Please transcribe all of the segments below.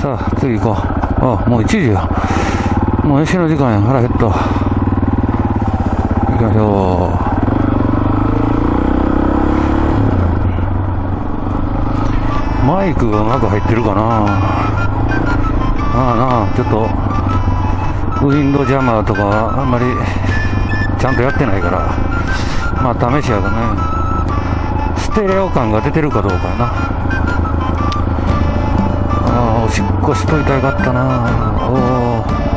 さあ、次行こう。あ、もう1時や。もう飯の時間や。腹減った。行きましょう。マイクがうまく入ってるかなああなあ、ちょっと、ウィンドジャマーとかあんまりちゃんとやってないから、まあ試しやがね。ステレオ感が出てるかどうかやな。ああ、おしっこしといたよかったな。おお。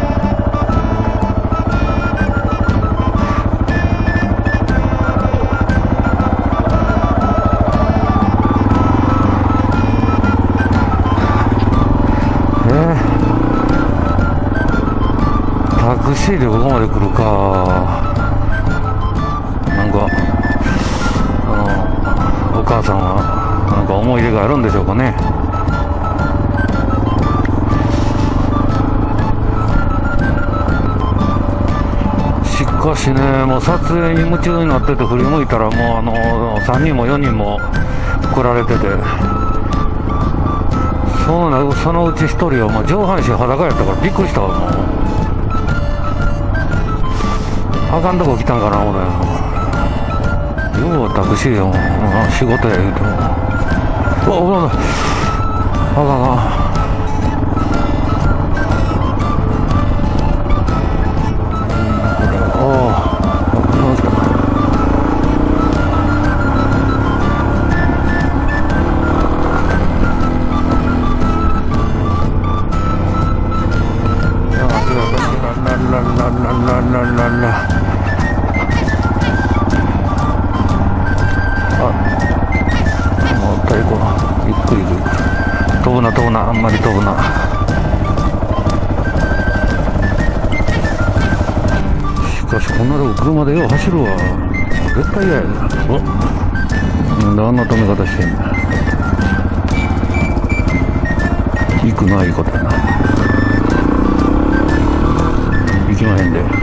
タクシーでここまで来るかなんかあのお母さんはなんか思い出があるんでしょうかねかしねもう撮影に夢中になってて振り向いたらもうあの3人も4人も来られてて。そうなそのうち1人は、まあ、上半身裸やったからびっくりしたわもう。あかんとこ来たんかな思たよようタクシーよ、仕事や言うても。わわあかんあかん。なあんまり飛ぶな。しかしこんなとこ車でよう走るわ。絶対嫌やでお。なんであんな止め方してんだ行くないいことやな。行きまへんで。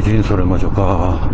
道にそれましょうか。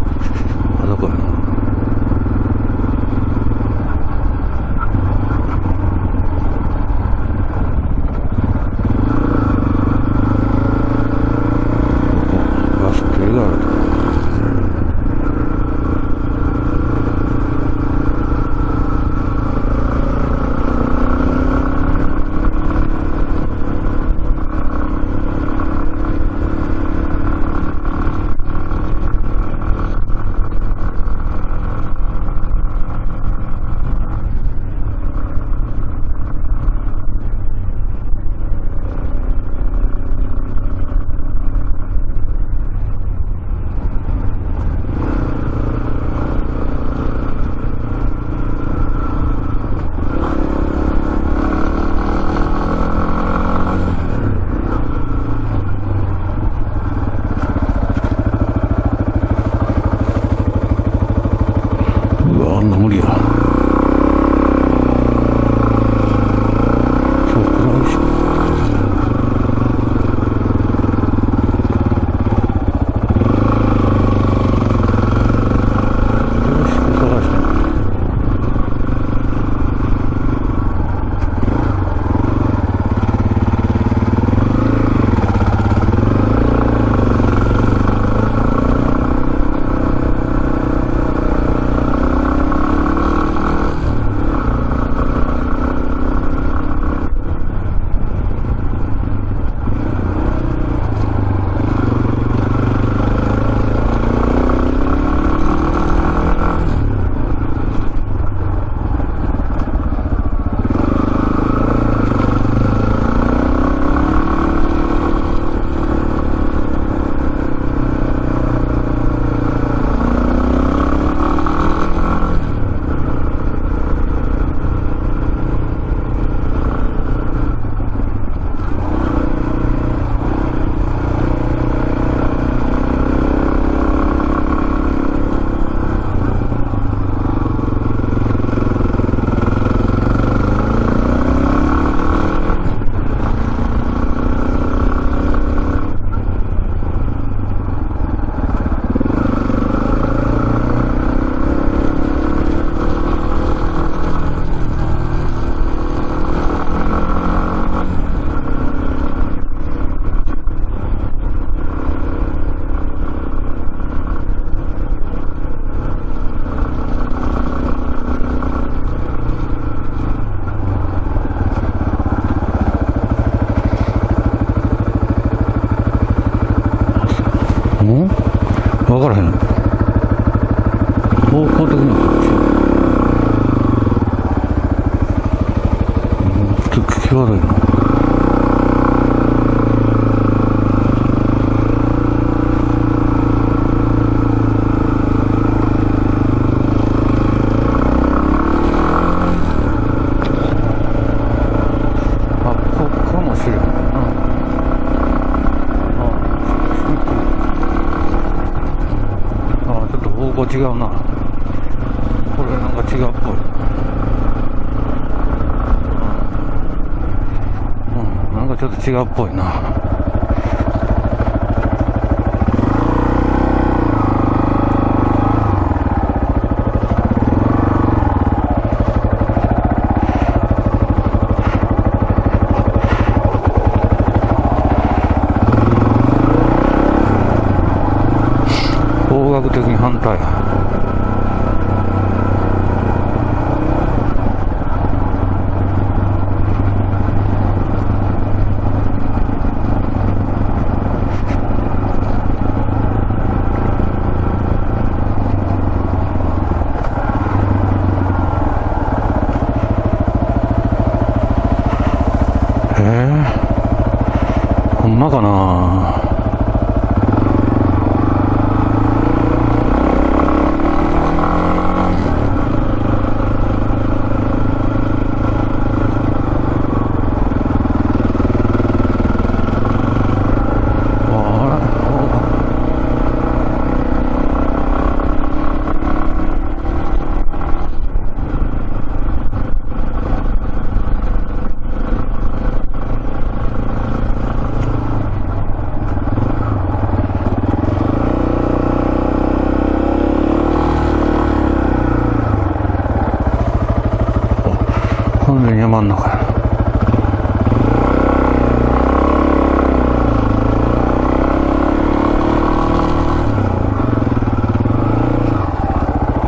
違うな。これなんか違うっぽい。うん。なんかちょっと違うっぽいな。方角的に反対。かなあれ完全に山ん中や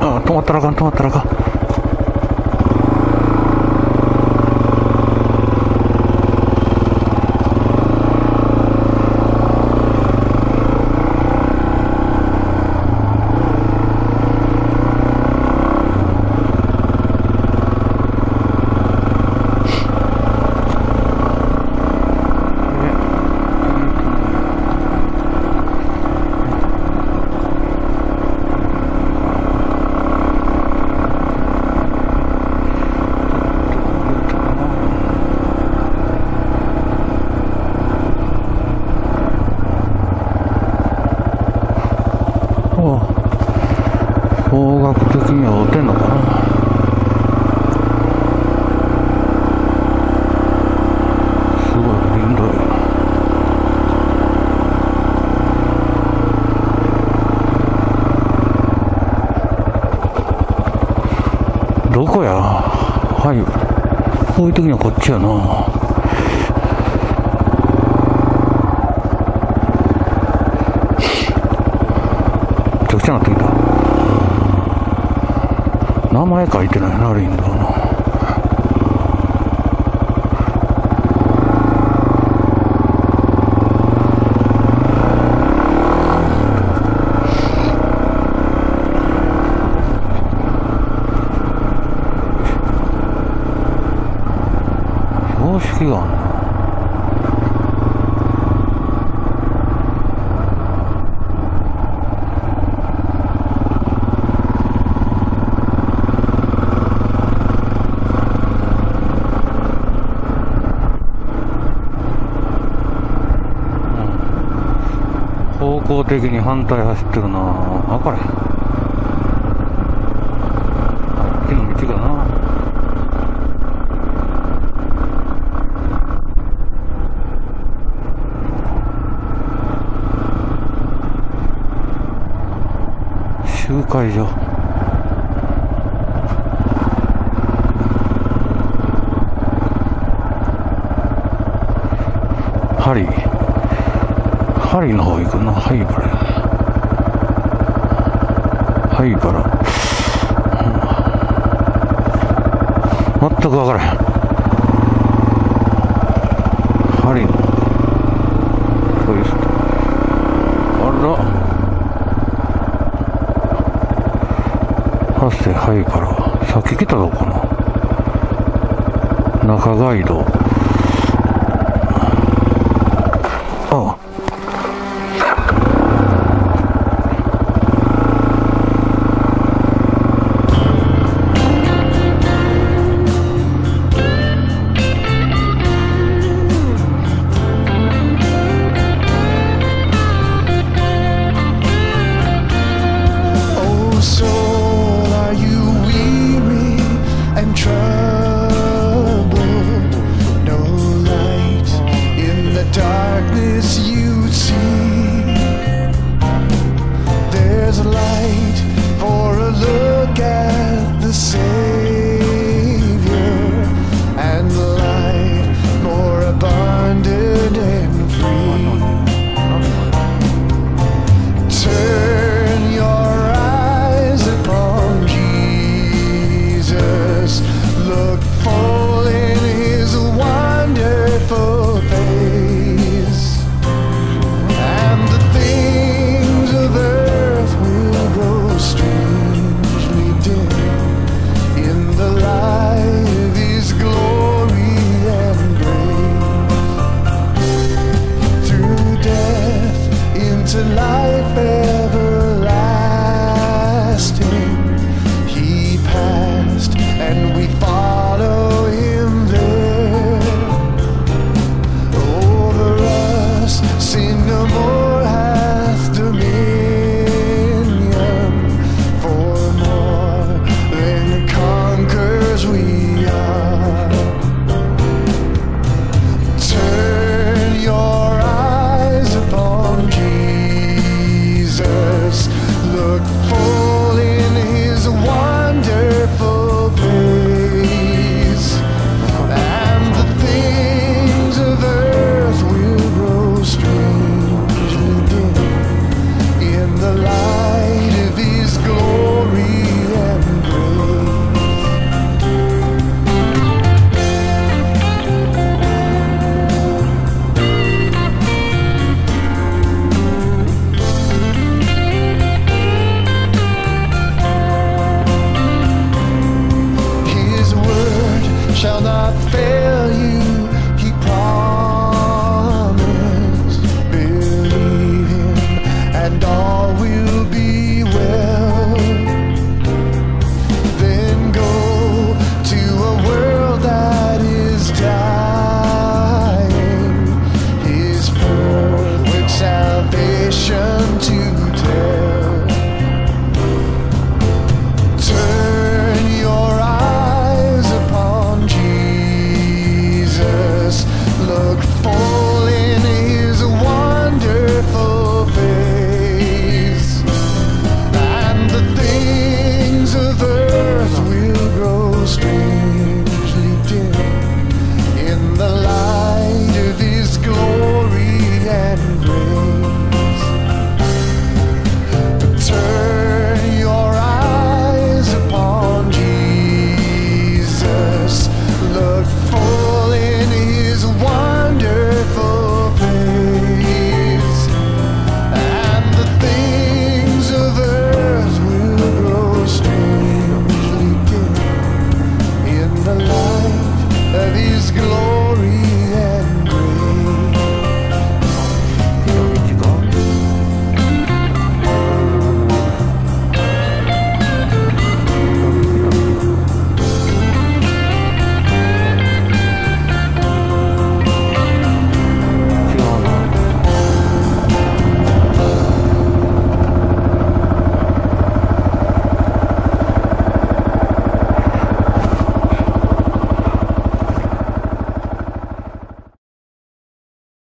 あ止まったらあかん止まったらあかんおう方角的には合うてんのかなすごい林道やどこや？はい。こういう時にはこっちやな。めちゃくちゃなってきた？名前書いてないな林道の識があんな方向的に反対走ってるな。あかれあっちの道かな。集会所。ハリー。針針の方行くな。灰原灰原うん。全く分からへん。針。のそういうあら。発生灰原さっき来たとこかな中街道。